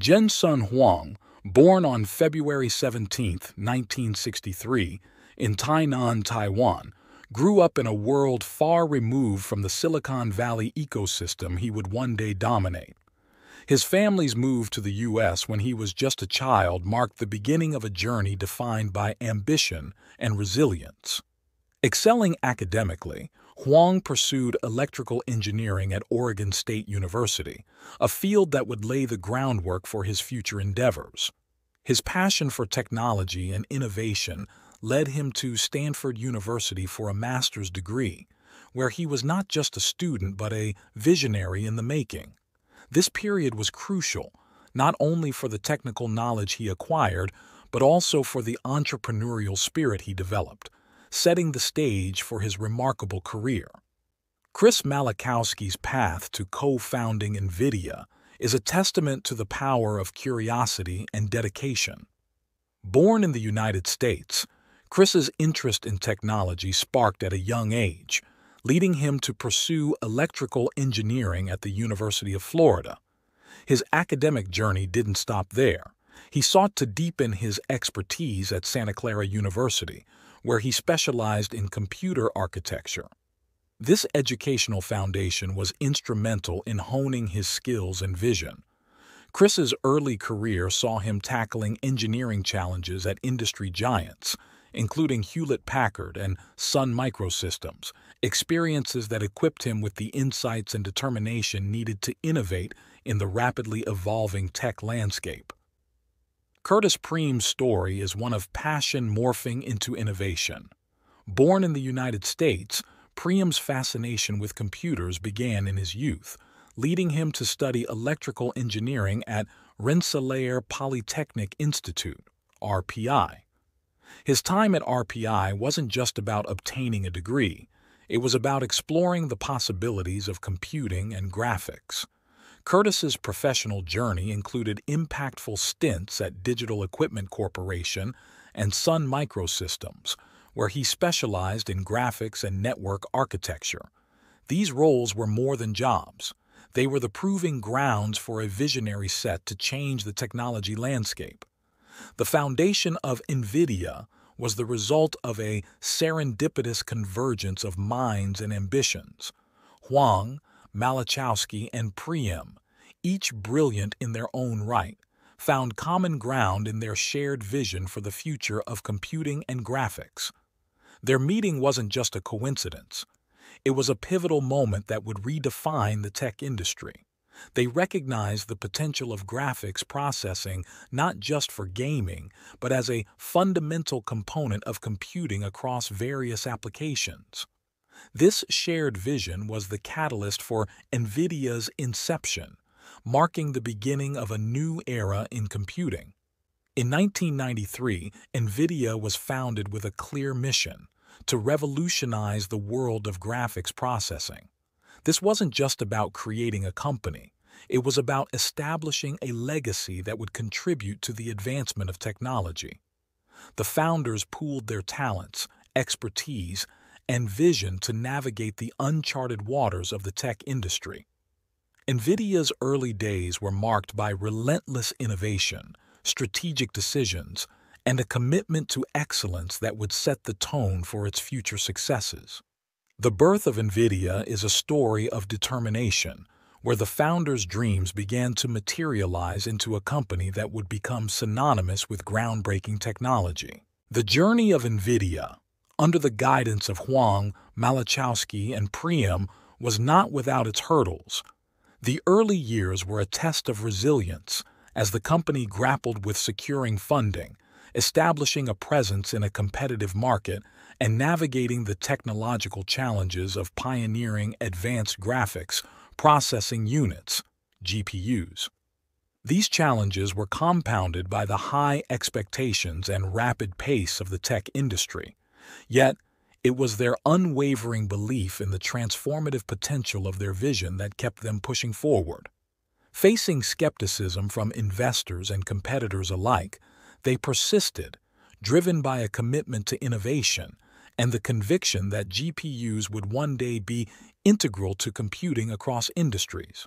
Hsun Huang, born on February 17, 1963, in Tainan, Taiwan, grew up in a world far removed from the Silicon Valley ecosystem he would one day dominate. His family's move to the U.S. when he was just a child marked the beginning of a journey defined by ambition and resilience. Excelling academically, Huang pursued electrical engineering at Oregon State University, a field that would lay the groundwork for his future endeavors. His passion for technology and innovation led him to Stanford University for a master's degree, where he was not just a student but a visionary in the making. This period was crucial, not only for the technical knowledge he acquired, but also for the entrepreneurial spirit he developed, setting the stage for his remarkable career. Chris Malachowsky's path to co-founding NVIDIA is a testament to the power of curiosity and dedication. Born in the United States, Chris's interest in technology sparked at a young age, leading him to pursue electrical engineering at the University of Florida. His academic journey didn't stop there. He sought to deepen his expertise at Santa Clara University, where he specialized in computer architecture. This educational foundation was instrumental in honing his skills and vision. Chris's early career saw him tackling engineering challenges at industry giants, including Hewlett-Packard and Sun Microsystems, experiences that equipped him with the insights and determination needed to innovate in the rapidly evolving tech landscape. Curtis Priem's story is one of passion morphing into innovation. Born in the United States, Priem's fascination with computers began in his youth, leading him to study electrical engineering at Rensselaer Polytechnic Institute, RPI. His time at RPI wasn't just about obtaining a degree, it was about exploring the possibilities of computing and graphics. Curtis's professional journey included impactful stints at Digital Equipment Corporation and Sun Microsystems, where he specialized in graphics and network architecture. These roles were more than jobs. They were the proving grounds for a visionary set to change the technology landscape. The foundation of NVIDIA was the result of a serendipitous convergence of minds and ambitions. Huang, Malachowsky, and Priem, each brilliant in their own right, found common ground in their shared vision for the future of computing and graphics. Their meeting wasn't just a coincidence. It was a pivotal moment that would redefine the tech industry. They recognized the potential of graphics processing not just for gaming, but as a fundamental component of computing across various applications. This shared vision was the catalyst for NVIDIA's inception, marking the beginning of a new era in computing. In 1993, NVIDIA was founded with a clear mission to revolutionize the world of graphics processing. This wasn't just about creating a company. It was about establishing a legacy that would contribute to the advancement of technology. The founders pooled their talents, expertise, and vision to navigate the uncharted waters of the tech industry. NVIDIA's early days were marked by relentless innovation, strategic decisions, and a commitment to excellence that would set the tone for its future successes. The birth of NVIDIA is a story of determination, where the founder's dreams began to materialize into a company that would become synonymous with groundbreaking technology. The journey of NVIDIA, under the guidance of Huang, Malachowsky, and Priem, was not without its hurdles. The early years were a test of resilience as the company grappled with securing funding, establishing a presence in a competitive market, and navigating the technological challenges of pioneering advanced graphics processing units, GPUs. These challenges were compounded by the high expectations and rapid pace of the tech industry. Yet, it was their unwavering belief in the transformative potential of their vision that kept them pushing forward. Facing skepticism from investors and competitors alike, they persisted, driven by a commitment to innovation and the conviction that GPUs would one day be integral to computing across industries.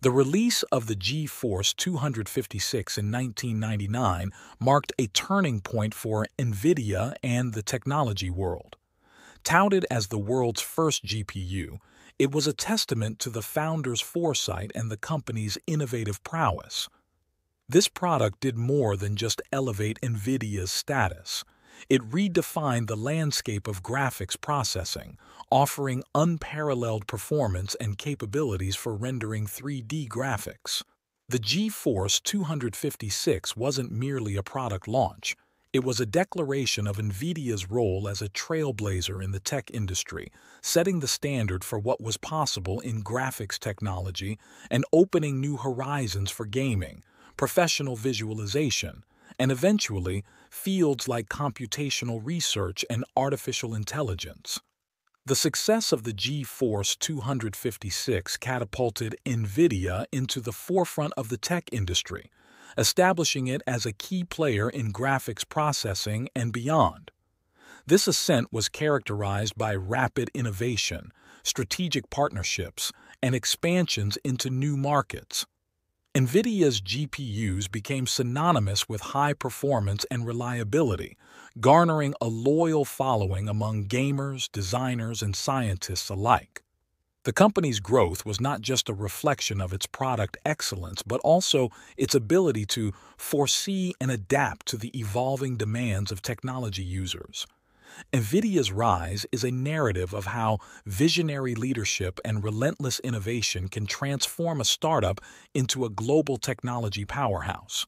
The release of the GeForce 256 in 1999 marked a turning point for NVIDIA and the technology world. Touted as the world's first GPU, it was a testament to the founder's foresight and the company's innovative prowess. This product did more than just elevate NVIDIA's status. It redefined the landscape of graphics processing, offering unparalleled performance and capabilities for rendering 3D graphics. The GeForce 256 wasn't merely a product launch. It was a declaration of NVIDIA's role as a trailblazer in the tech industry, setting the standard for what was possible in graphics technology and opening new horizons for gaming, professional visualization, and eventually fields like computational research and artificial intelligence. The success of the GeForce 256 catapulted NVIDIA into the forefront of the tech industry, establishing it as a key player in graphics processing and beyond. This ascent was characterized by rapid innovation, strategic partnerships, and expansions into new markets. NVIDIA's GPUs became synonymous with high performance and reliability, garnering a loyal following among gamers, designers, and scientists alike. The company's growth was not just a reflection of its product excellence, but also its ability to foresee and adapt to the evolving demands of technology users. NVIDIA's rise is a narrative of how visionary leadership and relentless innovation can transform a startup into a global technology powerhouse.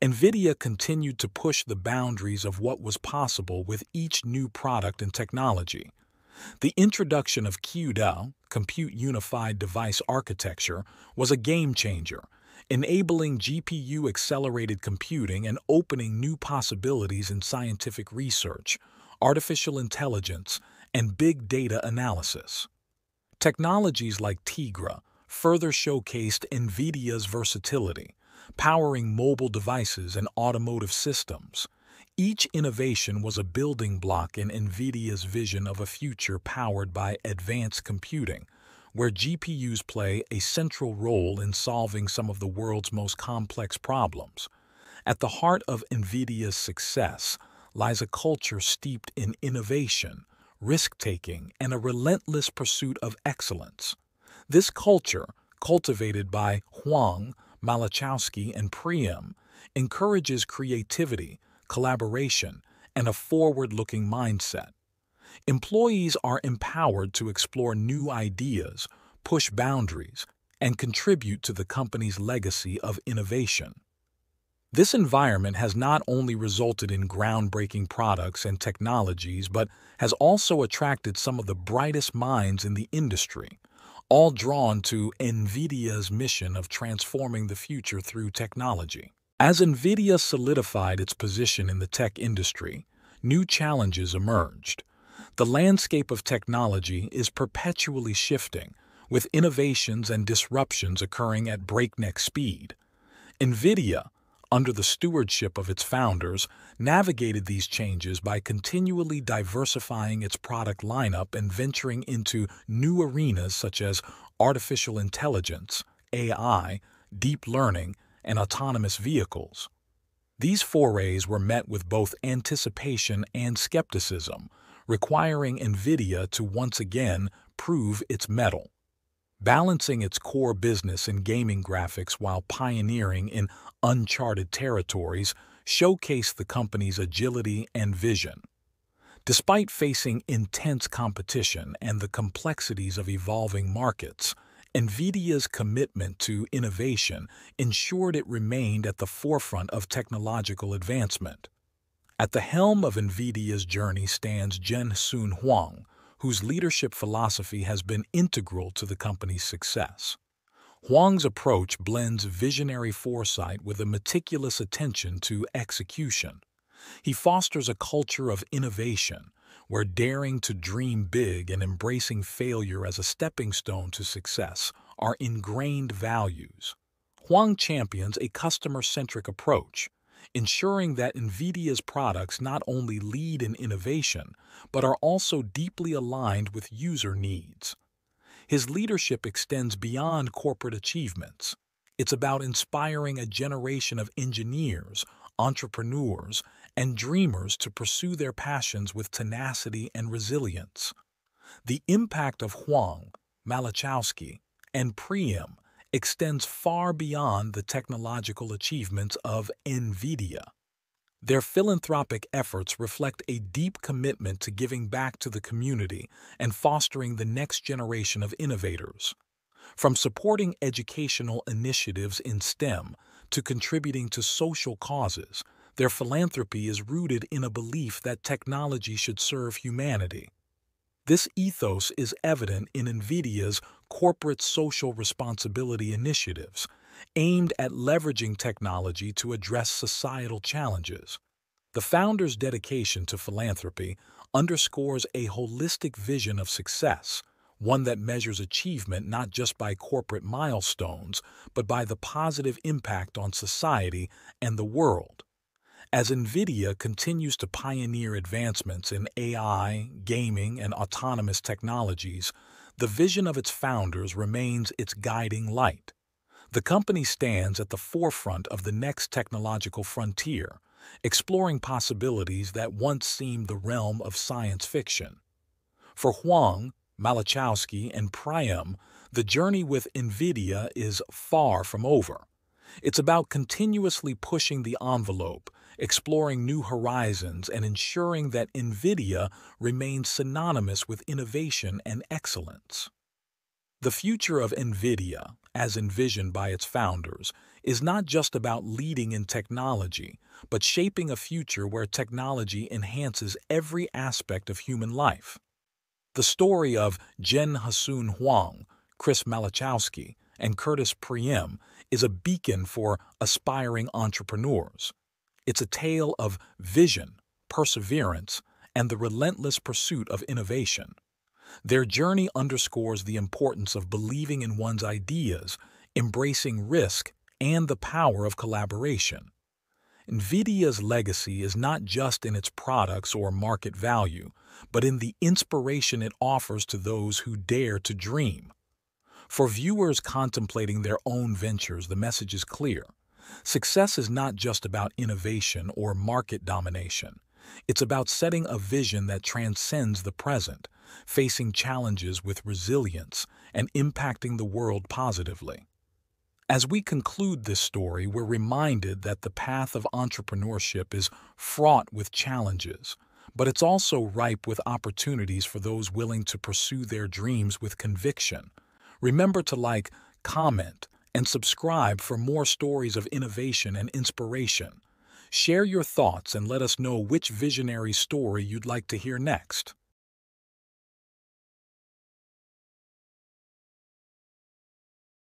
NVIDIA continued to push the boundaries of what was possible with each new product and technology. The introduction of CUDA, Compute Unified Device Architecture, was a game changer, enabling GPU accelerated computing and opening new possibilities in scientific research, artificial intelligence, and big data analysis. Technologies like Tegra further showcased NVIDIA's versatility, powering mobile devices and automotive systems, each innovation was a building block in NVIDIA's vision of a future powered by advanced computing, where GPUs play a central role in solving some of the world's most complex problems. At the heart of NVIDIA's success lies a culture steeped in innovation, risk-taking, and a relentless pursuit of excellence. This culture, cultivated by Huang, Malachowsky, and Priem, encourages creativity, collaboration, and a forward-looking mindset. Employees are empowered to explore new ideas, push boundaries, and contribute to the company's legacy of innovation. This environment has not only resulted in groundbreaking products and technologies, but has also attracted some of the brightest minds in the industry, all drawn to NVIDIA's mission of transforming the future through technology. As NVIDIA solidified its position in the tech industry, new challenges emerged. The landscape of technology is perpetually shifting, with innovations and disruptions occurring at breakneck speed. NVIDIA, under the stewardship of its founders, navigated these changes by continually diversifying its product lineup and venturing into new arenas such as artificial intelligence, AI, deep learning, and autonomous vehicles. These forays were met with both anticipation and skepticism, requiring NVIDIA to once again prove its mettle. Balancing its core business in gaming graphics while pioneering in uncharted territories showcased the company's agility and vision. Despite facing intense competition and the complexities of evolving markets, NVIDIA's commitment to innovation ensured it remained at the forefront of technological advancement. At the helm of NVIDIA's journey stands Jensen Huang, whose leadership philosophy has been integral to the company's success. Huang's approach blends visionary foresight with a meticulous attention to execution. He fosters a culture of innovation, where daring to dream big and embracing failure as a stepping stone to success are ingrained values. Huang champions a customer-centric approach, ensuring that NVIDIA's products not only lead in innovation, but are also deeply aligned with user needs. His leadership extends beyond corporate achievements. It's about inspiring a generation of engineers, entrepreneurs, and dreamers to pursue their passions with tenacity and resilience. The impact of Huang, Malachowsky, and Priem extends far beyond the technological achievements of NVIDIA. Their philanthropic efforts reflect a deep commitment to giving back to the community and fostering the next generation of innovators. From supporting educational initiatives in STEM to contributing to social causes, their philanthropy is rooted in a belief that technology should serve humanity. This ethos is evident in NVIDIA's corporate social responsibility initiatives, aimed at leveraging technology to address societal challenges. The founder's dedication to philanthropy underscores a holistic vision of success, one that measures achievement not just by corporate milestones, but by the positive impact on society and the world. As NVIDIA continues to pioneer advancements in AI, gaming, and autonomous technologies, the vision of its founders remains its guiding light. The company stands at the forefront of the next technological frontier, exploring possibilities that once seemed the realm of science fiction. For Huang, Malachowsky, and Priem, the journey with NVIDIA is far from over. It's about continuously pushing the envelope, exploring new horizons, and ensuring that NVIDIA remains synonymous with innovation and excellence. The future of NVIDIA, as envisioned by its founders, is not just about leading in technology, but shaping a future where technology enhances every aspect of human life. The story of Jen Hsun Huang, Chris Malachowsky, and Curtis Priem is a beacon for aspiring entrepreneurs. It's a tale of vision, perseverance, and the relentless pursuit of innovation. Their journey underscores the importance of believing in one's ideas, embracing risk, and the power of collaboration. NVIDIA's legacy is not just in its products or market value, but in the inspiration it offers to those who dare to dream. For viewers contemplating their own ventures, the message is clear. Success is not just about innovation or market domination. It's about setting a vision that transcends the present, facing challenges with resilience, and impacting the world positively. As we conclude this story, we're reminded that the path of entrepreneurship is fraught with challenges, but it's also ripe with opportunities for those willing to pursue their dreams with conviction. Remember to like, comment, and subscribe for more stories of innovation and inspiration. Share your thoughts and let us know which visionary story you'd like to hear next.